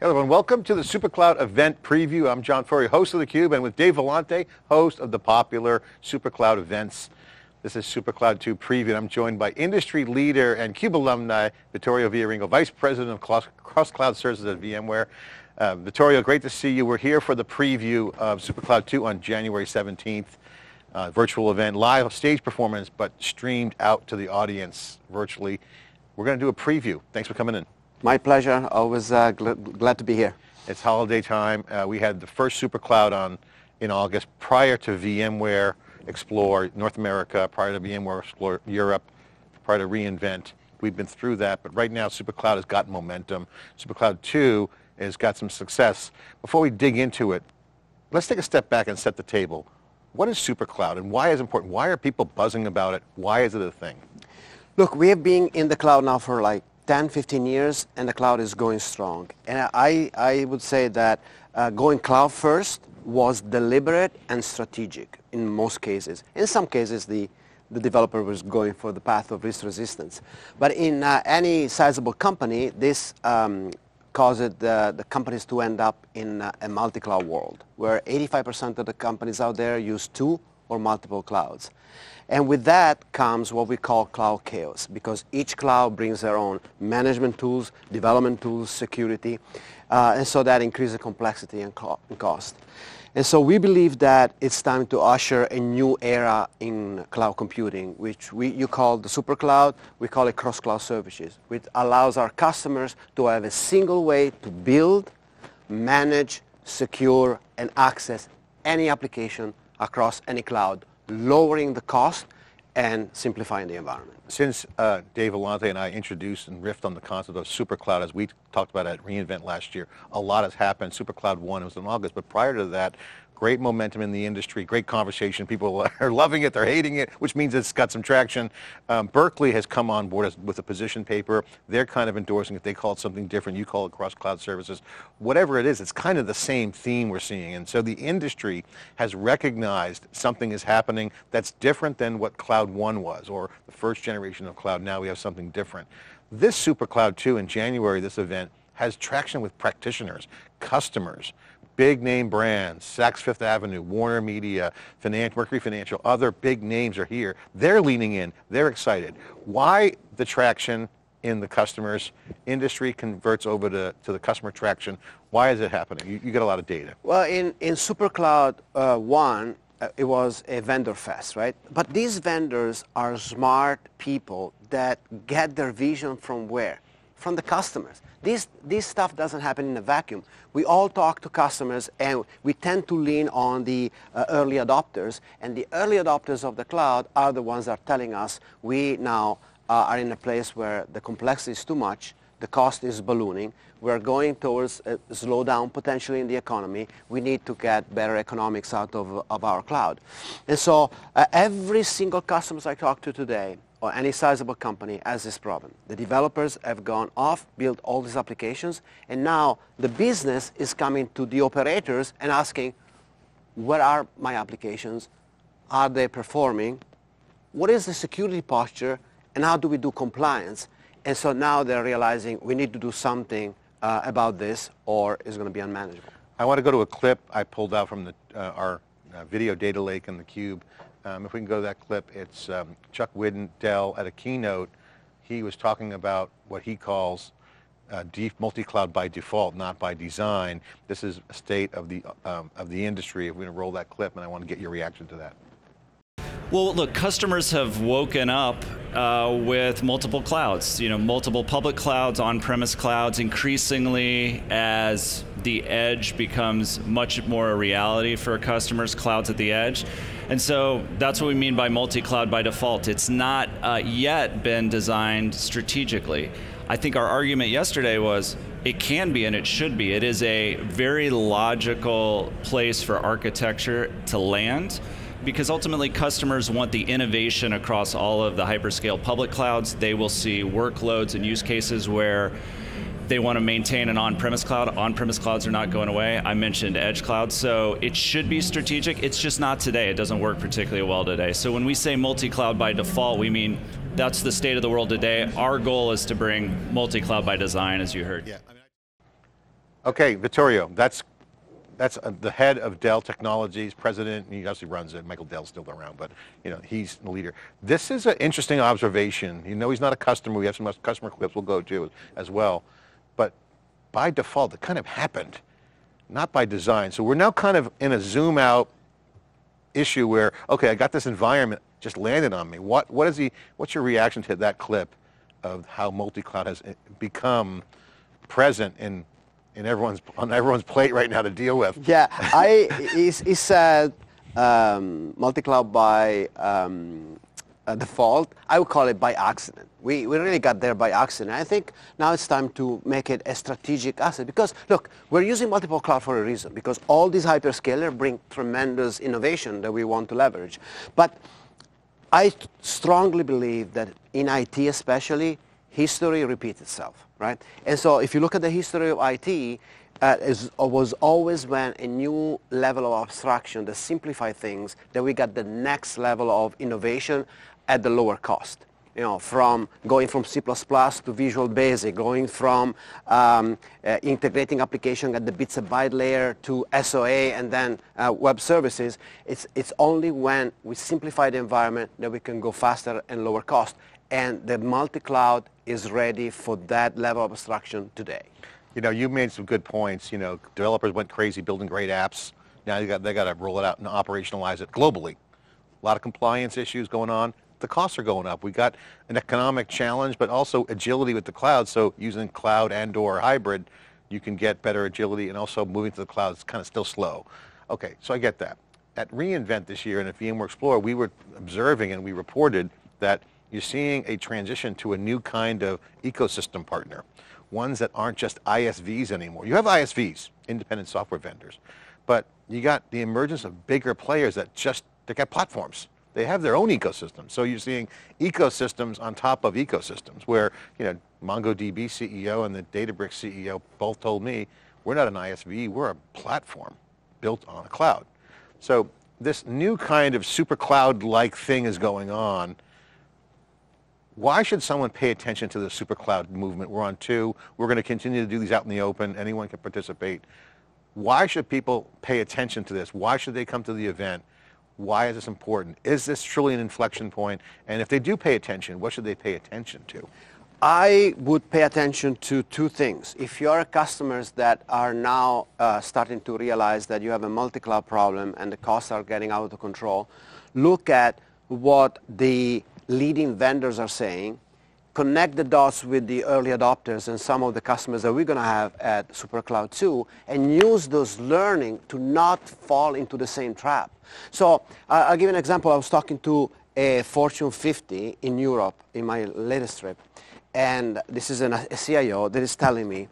Hello everyone, welcome to the SuperCloud event preview. I'm John Furrier, host of theCUBE, and with Dave Vellante, host of the popular SuperCloud events. This is SuperCloud 2 preview, and I'm joined by industry leader and CUBE alumni, Vittorio Viarengo, Vice President of Cross Cloud Services at VMware. Uh, Vittorio, great to see you. We're here for the preview of SuperCloud 2 on January 17th. Uh, virtual event, live stage performance, but streamed out to the audience virtually. We're going to do a preview. Thanks for coming in. My pleasure. Always uh, gl glad to be here. It's holiday time. Uh, we had the first SuperCloud on in August prior to VMware Explore North America, prior to VMware Explore Europe, prior to reInvent. We've been through that, but right now SuperCloud has got momentum. SuperCloud 2 has got some success. Before we dig into it, let's take a step back and set the table. What is SuperCloud and why is it important? Why are people buzzing about it? Why is it a thing? Look, we have been in the cloud now for like 10, 15 years, and the cloud is going strong. And I, I would say that uh, going cloud first was deliberate and strategic in most cases. In some cases, the, the developer was going for the path of least resistance. But in uh, any sizable company, this um, caused the, the companies to end up in uh, a multi-cloud world, where 85% of the companies out there use two or multiple clouds. And with that comes what we call cloud chaos, because each cloud brings their own management tools, development tools, security, uh, and so that increases complexity and, co and cost. And so we believe that it's time to usher a new era in cloud computing, which we, you call the super cloud, we call it cross-cloud services, which allows our customers to have a single way to build, manage, secure, and access any application across any cloud, lowering the cost and simplifying the environment. Since uh, Dave Vellante and I introduced and riffed on the concept of SuperCloud, as we talked about at reInvent last year, a lot has happened. SuperCloud 1 was in August, but prior to that, great momentum in the industry, great conversation. People are loving it, they're hating it, which means it's got some traction. Um, Berkeley has come on board with a position paper. They're kind of endorsing it. They call it something different. You call it cross-cloud services. Whatever it is, it's kind of the same theme we're seeing. And so the industry has recognized something is happening that's different than what Cloud 1 was, or the first generation of cloud. Now we have something different. This Super Cloud 2 in January, this event, has traction with practitioners, customers, big name brands, Saks Fifth Avenue, Warner Media, Mercury Financial, other big names are here. They're leaning in. They're excited. Why the traction in the customers industry converts over to, to the customer traction? Why is it happening? You, you get a lot of data. Well, in, in SuperCloud uh, 1, uh, it was a vendor fest, right? But these vendors are smart people that get their vision from where? From the customers. This, this stuff doesn't happen in a vacuum. We all talk to customers and we tend to lean on the uh, early adopters and the early adopters of the cloud are the ones that are telling us we now uh, are in a place where the complexity is too much, the cost is ballooning, we're going towards a slowdown potentially in the economy, we need to get better economics out of, of our cloud. And so uh, every single customer I talk to today or any sizable company has this problem. The developers have gone off, built all these applications, and now the business is coming to the operators and asking, where are my applications? Are they performing? What is the security posture? And how do we do compliance? And so now they're realizing we need to do something uh, about this or it's going to be unmanageable. I want to go to a clip I pulled out from the, uh, our uh, video data lake in the Cube um, if we can go to that clip, it's um, Chuck Whitten, Dell, at a keynote, he was talking about what he calls uh, multi-cloud by default, not by design. This is a state of the, um, of the industry. If going to roll that clip, and I want to get your reaction to that. Well, look, customers have woken up uh, with multiple clouds, you know, multiple public clouds, on-premise clouds, increasingly as the edge becomes much more a reality for customers, clouds at the edge. And so that's what we mean by multi-cloud by default. It's not uh, yet been designed strategically. I think our argument yesterday was it can be and it should be. It is a very logical place for architecture to land because ultimately customers want the innovation across all of the hyperscale public clouds. They will see workloads and use cases where they want to maintain an on-premise cloud. On-premise clouds are not going away. I mentioned edge clouds, so it should be strategic. It's just not today. It doesn't work particularly well today. So when we say multi-cloud by default, we mean that's the state of the world today. Our goal is to bring multi-cloud by design, as you heard. Yeah. Okay, Vittorio, that's that's uh, the head of Dell Technologies, president, and he obviously runs it. Michael Dell's still around, but you know he's the leader. This is an interesting observation. You know he's not a customer. We have some customer clips we'll go to as well, but by default, it kind of happened, not by design. So we're now kind of in a zoom out issue where okay, I got this environment just landed on me. What what is he? What's your reaction to that clip of how multi-cloud has eh, become present in in everyone's on everyone's plate right now to deal with. Yeah, I it's, it's uh, um, multi-cloud by um, uh, default. I would call it by accident. We, we really got there by accident. I think now it's time to make it a strategic asset because look, we're using multiple cloud for a reason because all these hyperscalers bring tremendous innovation that we want to leverage. But I strongly believe that in IT especially, history repeats itself right? And so if you look at the history of IT, uh, it was always when a new level of abstraction that simplify things that we got the next level of innovation at the lower cost. You know, from going from C++ to Visual Basic, going from um, uh, integrating application at the bits and byte layer to SOA and then uh, web services. It's, it's only when we simplify the environment that we can go faster and lower cost and the multi-cloud is ready for that level of abstraction today. You know, you made some good points. You know, developers went crazy building great apps. Now got, they got to roll it out and operationalize it globally. A lot of compliance issues going on. The costs are going up. We got an economic challenge, but also agility with the cloud. So using cloud and or hybrid, you can get better agility and also moving to the cloud is kind of still slow. Okay, so I get that. At reInvent this year and at VMware Explorer, we were observing and we reported that you're seeing a transition to a new kind of ecosystem partner, ones that aren't just ISVs anymore. You have ISVs, independent software vendors, but you got the emergence of bigger players that just, they got platforms. They have their own ecosystem. So you're seeing ecosystems on top of ecosystems where, you know, MongoDB CEO and the Databricks CEO both told me, we're not an ISV, we're a platform built on a cloud. So this new kind of super cloud-like thing is going on why should someone pay attention to the super cloud movement? We're on two. We're going to continue to do these out in the open. Anyone can participate. Why should people pay attention to this? Why should they come to the event? Why is this important? Is this truly an inflection point? And if they do pay attention, what should they pay attention to? I would pay attention to two things. If you are customers that are now uh, starting to realize that you have a multi-cloud problem and the costs are getting out of control, look at what the leading vendors are saying, connect the dots with the early adopters and some of the customers that we're going to have at SuperCloud 2 and use those learning to not fall into the same trap. So uh, I'll give you an example. I was talking to a Fortune 50 in Europe in my latest trip, and this is an, a CIO that is telling me,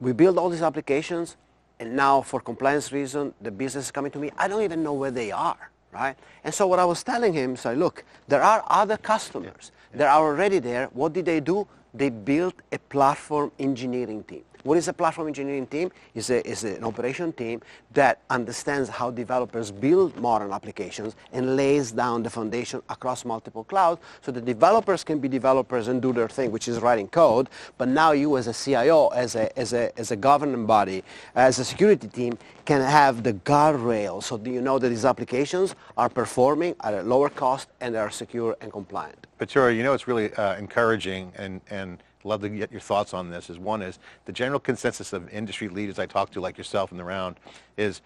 we build all these applications, and now for compliance reason, the business is coming to me. I don't even know where they are right? And so what I was telling him, so look, there are other customers are already there. What did they do? They built a platform engineering team. What is a platform engineering team? Is an operation team that understands how developers build modern applications and lays down the foundation across multiple clouds so the developers can be developers and do their thing, which is writing code. But now you as a CIO, as a, as a, as a governing body, as a security team, can have the guardrails so you know that these applications are performing at a lower cost and they are secure and compliant. But you know it's really uh, encouraging and, and love to get your thoughts on this is one is the general consensus of industry leaders I talk to like yourself in the round is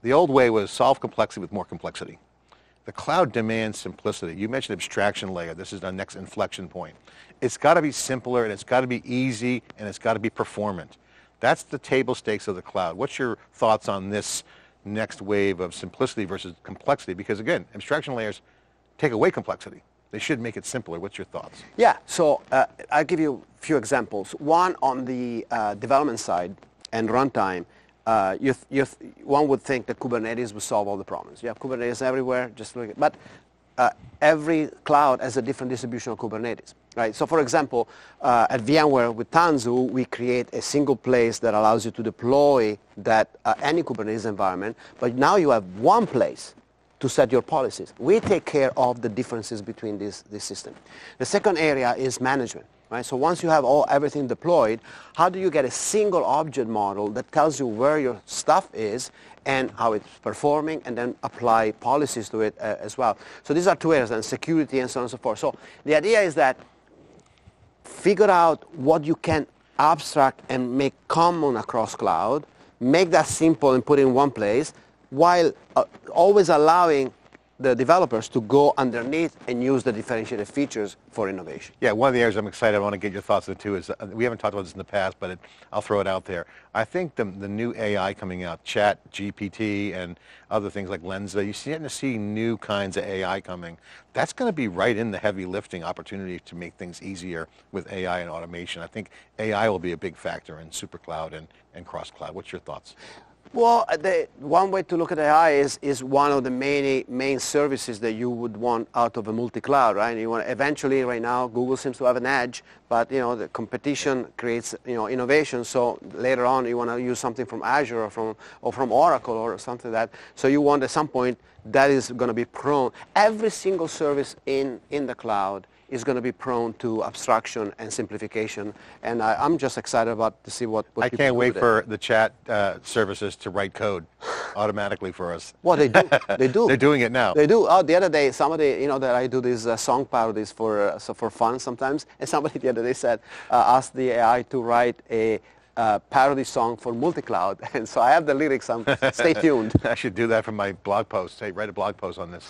the old way was solve complexity with more complexity. The cloud demands simplicity. You mentioned abstraction layer. This is our next inflection point. It's got to be simpler and it's got to be easy and it's got to be performant. That's the table stakes of the cloud. What's your thoughts on this next wave of simplicity versus complexity? Because again, abstraction layers take away complexity. They should make it simpler. What's your thoughts? Yeah, so uh, I'll give you a few examples. One on the uh, development side and runtime, uh, you you one would think that Kubernetes would solve all the problems. You have Kubernetes everywhere, just look at, but uh, every cloud has a different distribution of Kubernetes. Right? So for example, uh, at VMware with Tanzu, we create a single place that allows you to deploy that uh, any Kubernetes environment, but now you have one place to set your policies. We take care of the differences between these, this system. The second area is management. Right? So once you have all everything deployed, how do you get a single object model that tells you where your stuff is and how it's performing and then apply policies to it uh, as well. So these are two areas, and security and so on and so forth. So the idea is that figure out what you can abstract and make common across cloud, make that simple and put in one place, while uh, always allowing the developers to go underneath and use the differentiated features for innovation. Yeah, one of the areas I'm excited, I want to get your thoughts on too, is uh, we haven't talked about this in the past, but it, I'll throw it out there. I think the, the new AI coming out, Chat, GPT, and other things like Lensa, you're starting to see new kinds of AI coming. That's going to be right in the heavy lifting opportunity to make things easier with AI and automation. I think AI will be a big factor in SuperCloud and, and cross-cloud. What's your thoughts? Well, the, one way to look at AI is, is one of the many main services that you would want out of a multi-cloud, right? You want eventually, right now, Google seems to have an edge, but you know the competition creates you know innovation. So later on, you want to use something from Azure or from or from Oracle or something like that. So you want at some point that is going to be prone. Every single service in in the cloud is going to be prone to abstraction and simplification. And I, am just excited about to see what, what I can't wait for the chat uh, services to write code automatically for us. Well, they do. They do. They're doing it now. They do. Oh, the other day, somebody, you know, that I do these uh, song parodies for uh, so for fun sometimes, and somebody the other day said, uh, asked the AI to write a uh, parody song for multi-cloud, and so I have the lyrics. I'm, stay tuned. I should do that for my blog post. Hey, write a blog post on this.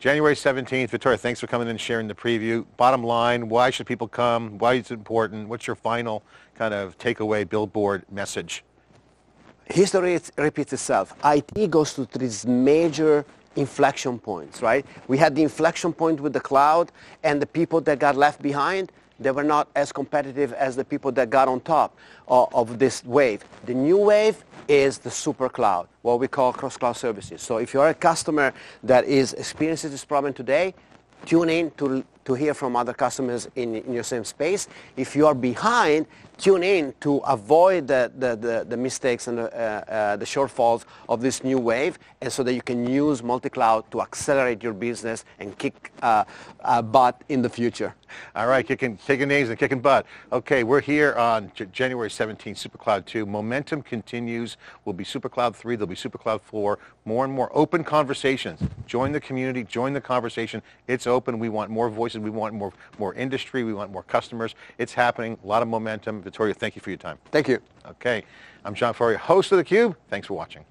January 17th, Victoria, thanks for coming in and sharing the preview. Bottom line, why should people come? Why is it important? What's your final kind of takeaway billboard message? History repeats itself. IT goes through these major inflection points, right? We had the inflection point with the cloud and the people that got left behind they were not as competitive as the people that got on top of, of this wave. The new wave is the super cloud, what we call cross-cloud services. So if you're a customer that is experiencing this problem today, tune in to, to hear from other customers in, in your same space. If you are behind, tune in to avoid the, the, the, the mistakes and the, uh, uh, the shortfalls of this new wave and so that you can use multi-cloud to accelerate your business and kick uh, uh butt in the future. All right, kicking, taking names and kicking butt. Okay, we're here on J January 17th, SuperCloud 2. Momentum continues. We'll be SuperCloud 3, there'll be SuperCloud 4. More and more open conversations. Join the community, join the conversation. It's open. We want more voices. We want more, more industry. We want more customers. It's happening. A lot of momentum. Vittorio, thank you for your time. Thank you. Okay. I'm John Furrier, host of theCUBE. Thanks for watching.